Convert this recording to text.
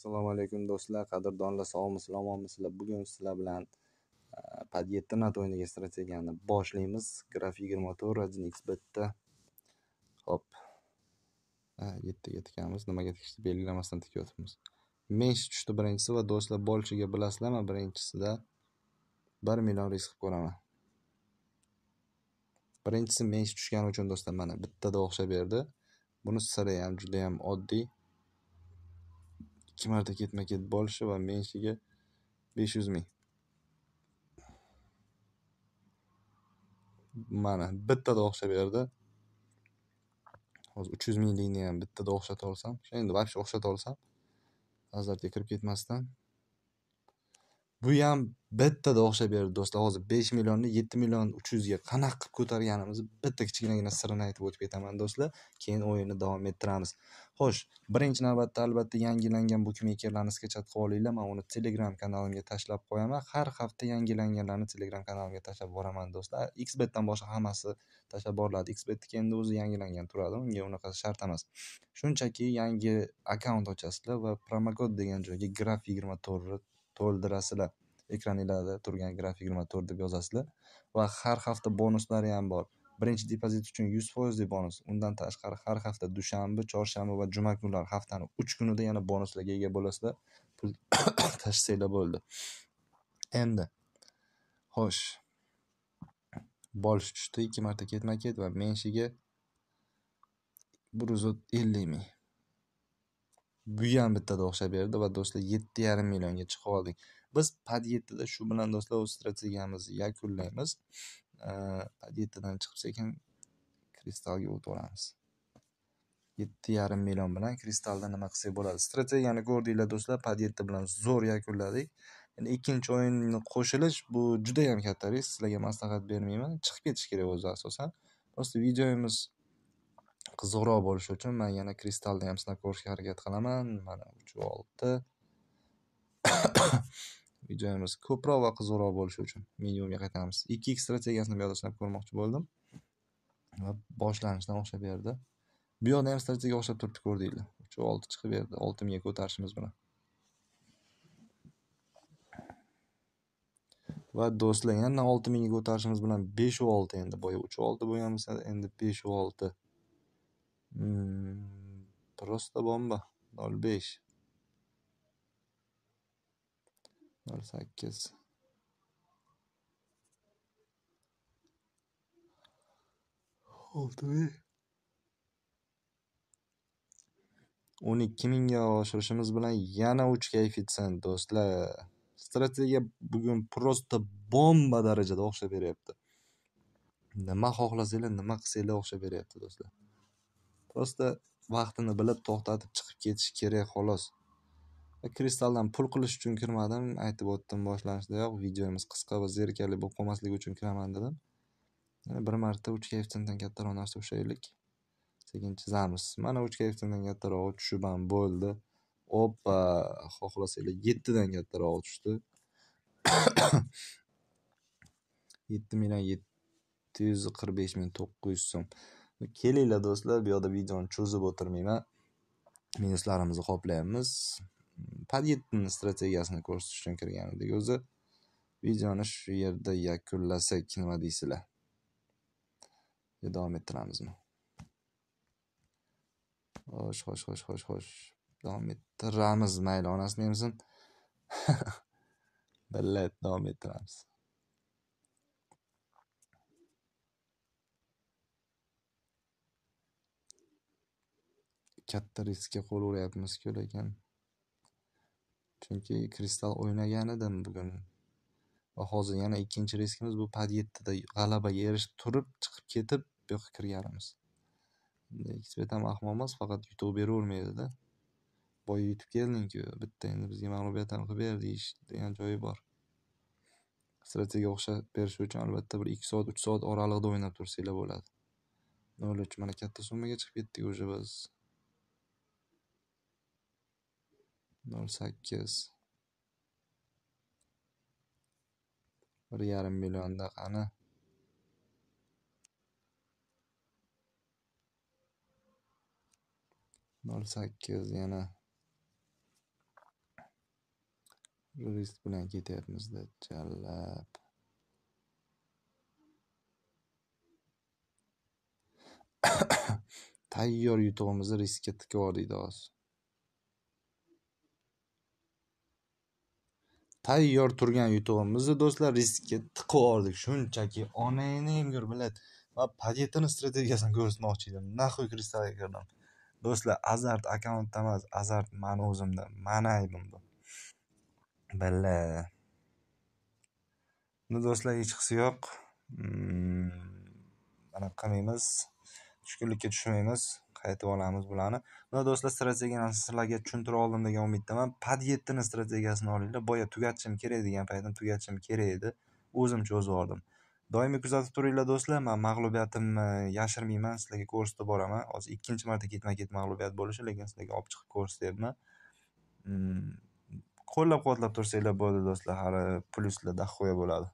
assalomu alaykum do'stlar. Qadrdonlar sog'misizlar omonmisizlar bugun sizlar bilan e, подъедda nat o'yiniga strategiyani boshlaymiz. Graf yigirma to'rt один x bitta. Hop. E, Yettiga tikamiz nimaga tikishni belgilamasdan tikyotibmiz mesh tushdi birinchisi va do'stlar bolchiga bilasizlarmi? Birinchisida bir million risk qilib ko'raman. Birinchisi mesh tushgani uchun do'stlar mana bittada o'xshab berdi. Buni siri ham judayam oddiy ikki marta ketma ket bo'lishi va menshiga besh yuz ming. Mana bittada o'xshab berdi. Hozir uch yuz minglikni ham bittada o'xshata olsam endi вообще o'xshata olsam azartga kirib ketmasdan bu ham bittada o'xshab berdi do'stlar. Hozir besh millionni yetti million uch yuzga qanaqa qilib ko'targanimizni bitta kichkinagina sirini aytib o'tib ketaman do'stlar. Keyin o'yinni davom ettiramiz. Xo'sh birinchi navbatda albatta yangilangan bukmekerlarni skachat qilib olinglar. Man uni telegram kanalimga tashlab qo'yaman. Har hafta yangilanganlarni telegram kanalimga tashlab boraman do'stlar. Xbetdan boshqa hammasi tashlab boriladi. Xbetniki endi o'zi yangilangan turadi. Unga unaqa shart emas. Shunchaki yangi akkaunt ochasizlar va promokod degan joyga graf yigirma to'rtni to'ldirasizlar. Ekraninglarda turgan graf yigirma to'rt deb yozasizlar. Va har hafta bonuslari ham bor. Birinchi depozit uchun yuz foizli bonus. Undan tashqari har hafta dushanba chorshanba va juma kunlari haftani uch kunida yana bonuslarga ega bo'lasizlar. Pul tashlasanglar bo'ldi. Endi xo'sh. Bolish tushdi ikki marta ketma ket va menshiga bir yuz ellik ming. Bu ham bittada o'xshab berdi va do'stlar yetti yarim millionga chiqib oldik. Biz pad yettida shu bilan do'stlar o'z strategiyamizni yakunlaymiz pad yettidan chiqib sekin kristalga o'tib yetti yarim million bilan kristalda nima qilsak bo'ladi? Strategiyani ko'rdinglar do'stlar pad yetti bilan zo'r yakunladik. Endi ikkinchi o'yinni qo'shilish bu juda yam katta risk sizlarga maslahat bermayman. Chiqib ketish kerak o'zi asosan. Просто videomiz qiziqroq bo'lishi uchun man yana kristalni ham sinab ko'rishga harakat qilaman. Mana uch olti. Videomiz ko'proq va qiziqroq bo'lishi uchun minimumga qaytamiz. Ikki x strategiyasini bu yoqda sinab ko'rmoqchi bo'ldim. Va boshlanishdan o'xshab berdi. Bu yoqda ham strategiya o'xshab turibdi ko'rdinglar. Uch olti chiqib berdi. Olti mingga ko'tarishimiz bilan. Va do'stlar yana olti mingga ko'tarishimiz bilan beshu olti endi. Boya uch olti bo'lganmiz endi beshu olti. Просто bomba. nol besh. nol sakkiz. Olti ming o'n ikki mingga oshirishimiz bilan yana uch koeffitsient do'stlar. Strategiya bugun просто bomba darajada o'xshab beryapti. Nima xohlasanglar nima qilsanglar o'xshab beryapti do'stlar просто vaqtini bilib to'xtatib chiqib ketish kerak xolos. Kristaldan pul qilish uchun kirmadim aytib o'tdim boshlanidayoq videomiz qisqa va zerikarli bo'lib qolmasligi uchun kiraman dedim. Bir marta uch koeffitsiyentdan kattaroq narsa ushlaylik. Sekin chizamiz mana uch koeffitsiyentdan kattaroq tushib ham bo'ldi. Oppa xohlasanglar yettidan kattaroq tushdi. Yetti million yetti yuz qirq besh ming to'qqiz yuz so'm. Kelinglar do'stlar bu yoqda videoni cho'zib o'tirmayman. Minuslarimizni qoplayapmiz podyettni strategiyasini ko'rsatish uchun kirgan edik o'zi videoni shu yerda yakunlasak nima deysizlar davom ettiramizmi? Xo'sh xo'sh xo'sh xo'sh xo'sh. Davom ettiramiz. Mayli onasini emsin billat davom ettiramiz. Katta riskka qo'l uryapmiz-ku lekin. Chunki kristal o'ynagan edim bugun va hozir yana ikkinchi riskimiz bu podyettada g'alabaga erishib turib chiqib ketib bu yoqqa kirganimiz. Xbet ham ahmoq emas faqat yutuq beravermaydida boya yutib keldingku bitta endi bizga mag'lubiyat ham qilib ber deyish degan joyi bor. Strategiya o'xshab berish uchun albatta bir ikki soat uch soat oralig'ida o'ynab tursanglar bo'ladi. Nol uch mana katta summaga chiqib ketdik уже biz. Nol sakkiz bir yarim millionda qani nol sakkiz yana risk bilan ketyapmizda jallab tayyor yutug'imizni riskka tikib yubordik hozir tayyor turgan yutug'imizni do'stlar riskka tiqib yubordik shunchaki onangni yemgur блядь va paketini strategiyasini ko'rsatmoqchi edim. Nahuy kristalga kirdim. Do'stlar azart akkauntda emas azart mani o'zimda mani aybim bu balla buni do'stlar hechqisi yo'q. Hmm, Anaqa qilmaymiz. Tushkunlikka tushmaymiz. Qaytib olamiz bularni. Va do'stlar strategiyani sizlarga tushuntira oldim degan umiddaman. Pad yettini strategiyasini olinglar. Boya tugatishim kerak degan paytim tugatishim kerak edi. O'zim cho'zib yubordim doimiy kuzatib turinglar do'stlar. Man mag'lubiyatimni yashirmayman. Sizlarga ko'rsatib boraman. Hozir ikkinchi marta ketma ket mag'lubiyat bo'lishi lekin sizlarga olib chiqib ko'rsatyapman mm, qo'llab quvvatlab tursanglar bo'ldi do'stlar. Hali plyuslar hoya bo'ladi.